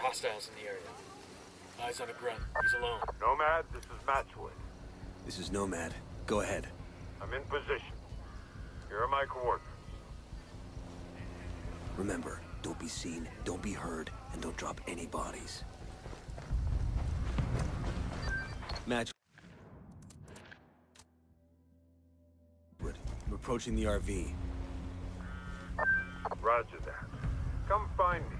We got hostiles in the area. Eyes on a grunt. He's alone. Nomad, this is Matchwood. This is Nomad. Go ahead. I'm in position. Here are my coordinates. Remember, don't be seen, don't be heard, and don't drop any bodies. Match. I'm approaching the RV. Roger that. Come find me.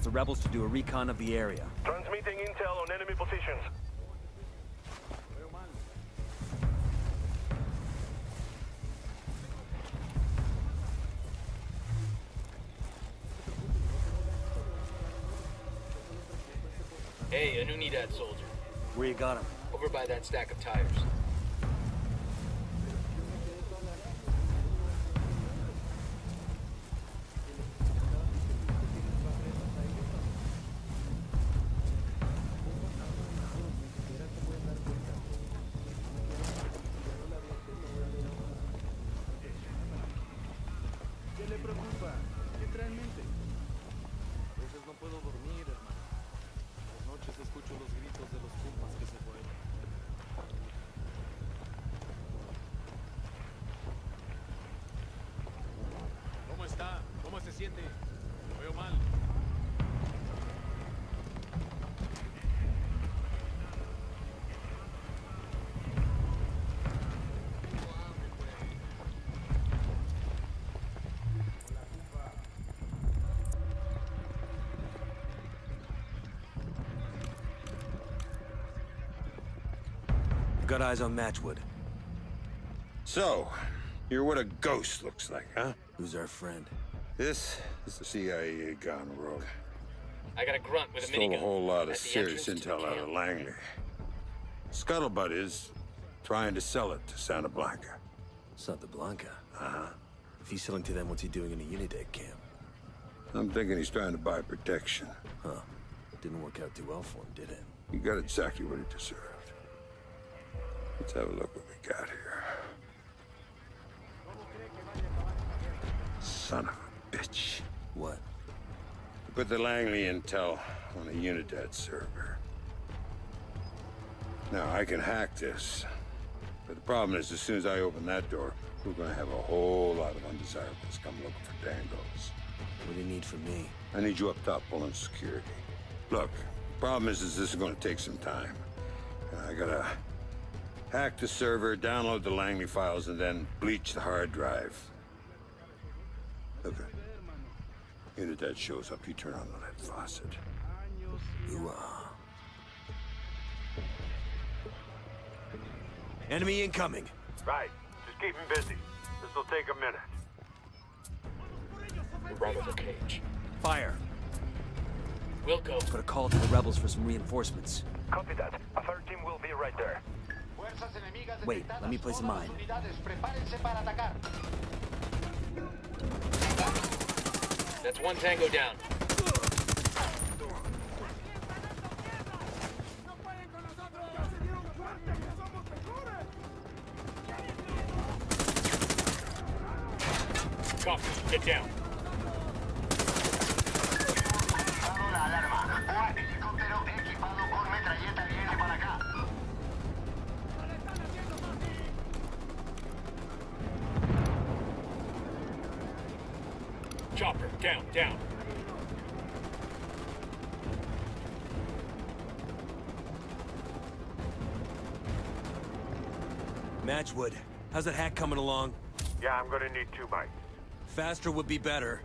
I asked the rebels to do a recon of the area. Transmitting intel on enemy positions. Hey, an Unidad soldier. Where you got him? Over by that stack of tires. 47. Lo veo mal. Got eyes on Matchwood. So, you're what a ghost looks like, huh? Who's our friend? This is the CIA gone rogue. I got a grunt with a Stole minigun. a whole lot of serious entrance to the intel out of. Langley. Scuttlebutt is trying to sell it to Santa Blanca. Santa Blanca. Uh-huh. If he's selling to them, what's he doing in a Unidad camp? I'm thinking he's trying to buy protection. Huh. Didn't work out too well for him, did it? He got exactly what he deserved. Let's have a look what we got here. Son of a bitch. What? Put the Langley intel on the Unidad server. Now, I can hack this. But the problem is, as soon as I open that door, we're gonna have a whole lot of undesirables come looking for Dangos. What do you need from me? I need you up top pulling security. Look, the problem is, is this is gonna take some time. Uh, I gotta hack the server, download the Langley files, and then bleach the hard drive. Okay. Unidad shows up, you turn on the lead faucet. Ooh-ah. Uh, Enemy incoming. Right. Just keep him busy. This'll take a minute. We're right over Cage. Fire. We'll go. Put a call to the rebels for some reinforcements. Copy that. A third team will be right there. Wait, let me place a mine. That's one tango down. Get down. Chopper, down, down. Matchwood, how's that hack coming along? Yeah, I'm gonna need two bites. Faster would be better.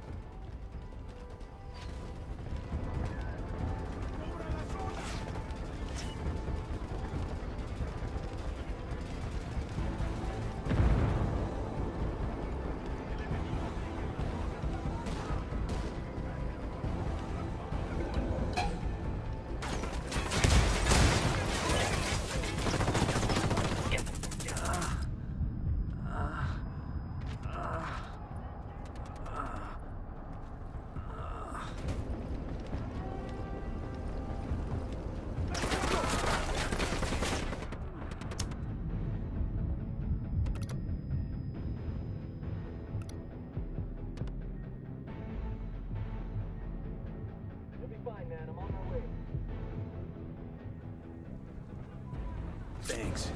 Thanks.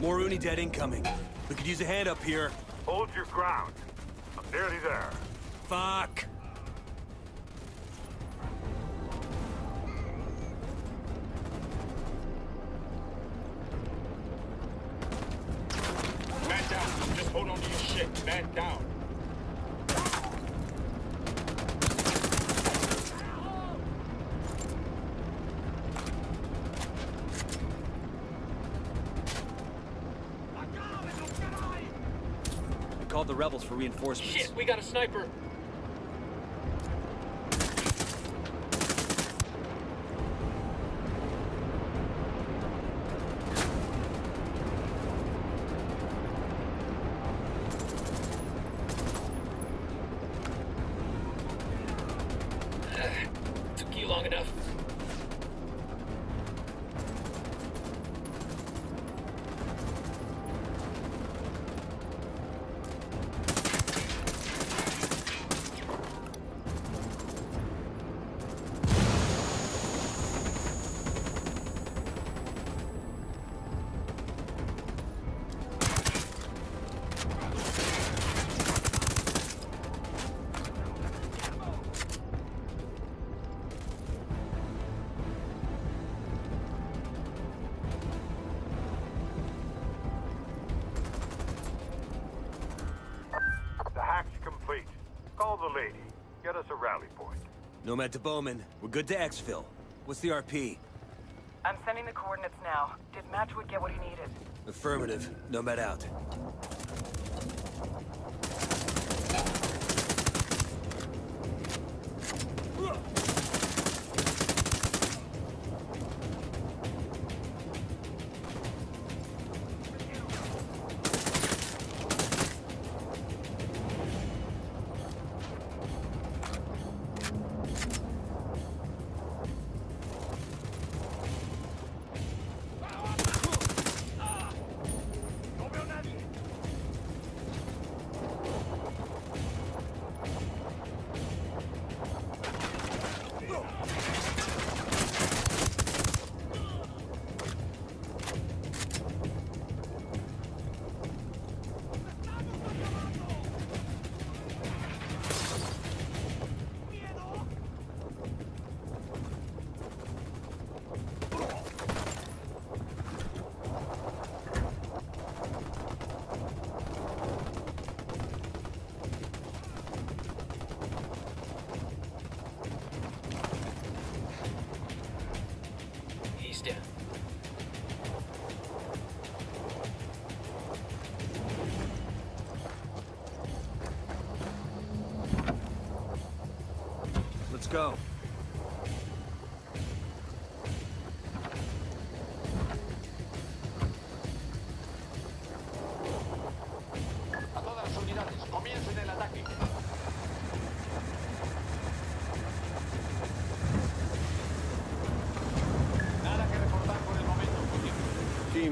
More Unidad incoming. We could use a hand up here. Hold your ground. I'm nearly there. Fuck! Man down. Just hold on to your shit. Man down. The rebels for reinforcements. Shit, we got a sniper. Nomad to Bowman. We're good to exfil. What's the RP? I'm sending the coordinates now. Did Matchwood get what he needed? Affirmative. Nomad out. He's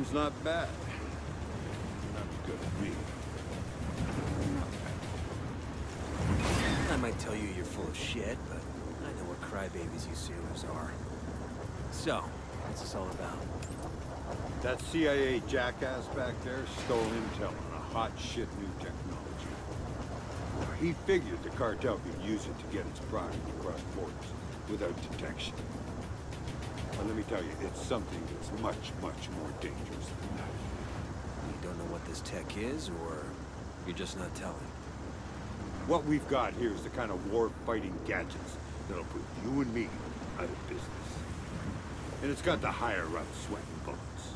Team's not bad. Not good as me. I might tell you you're full of shit, but I know what crybabies you sailors are. So, what's this all about? That CIA jackass back there stole intel on a hot shit new technology. He figured the cartel could use it to get its product across borders without detection. But let me tell you, it's something that's much, much more dangerous than that. You don't know what this tech is, or you're just not telling? What we've got here is the kind of war-fighting gadgets that'll put you and me out of business. And it's got the higher-ups sweating bullets.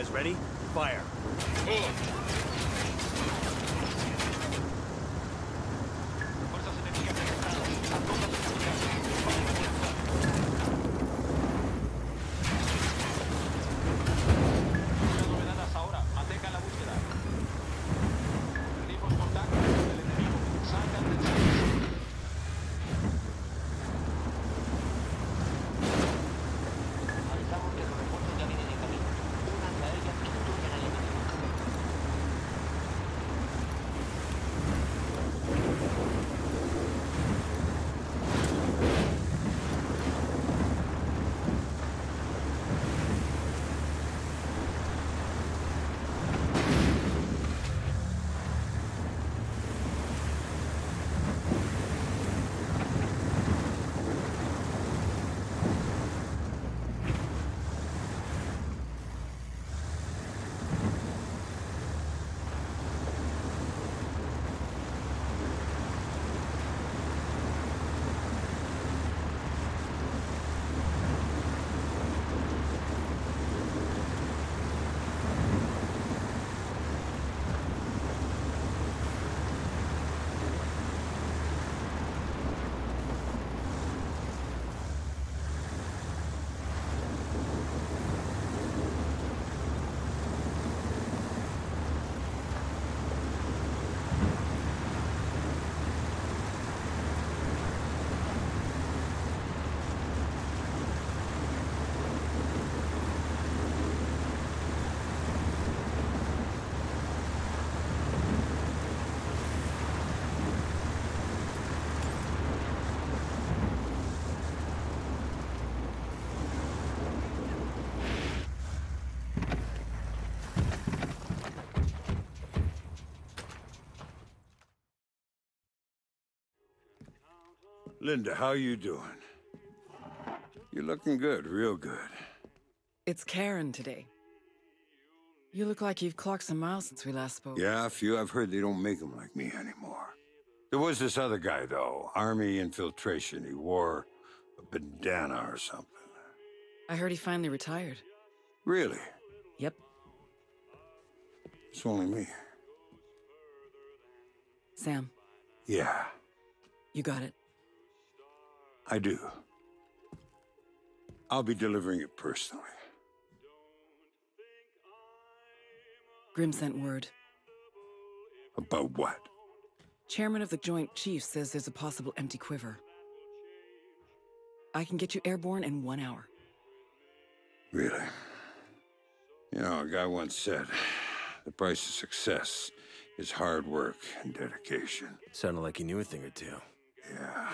Guys ready? Fire. Move. Linda, how you doing? You're looking good, real good. It's Karen today. You look like you've clocked some miles since we last spoke. Yeah, a few. I've heard they don't make them like me anymore. There was this other guy, though. Army infiltration. He wore a bandana or something. I heard he finally retired. Really? Yep. It's only me. Sam, Yeah, you got it. I do. I'll be delivering it personally. Grim sent word. About what? Chairman of the Joint Chiefs says there's a possible empty quiver. I can get you airborne in one hour. Really? You know, a guy once said, the price of success is hard work and dedication. Sounded like he knew a thing or two. Yeah.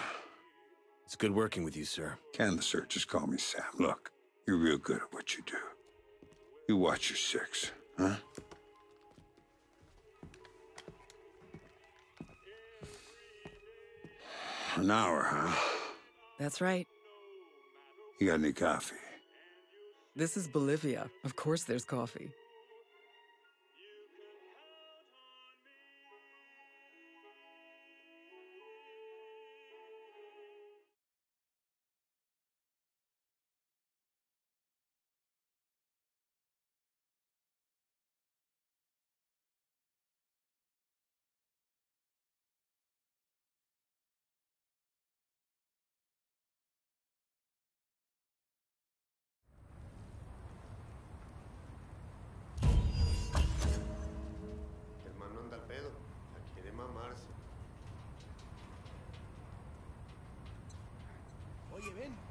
It's good working with you, sir. Can the sir just call me Sam? Look, you're real good at what you do. You watch your six, huh? An hour, huh? That's right. You got any coffee? This is Bolivia. Of course there's coffee. Oye,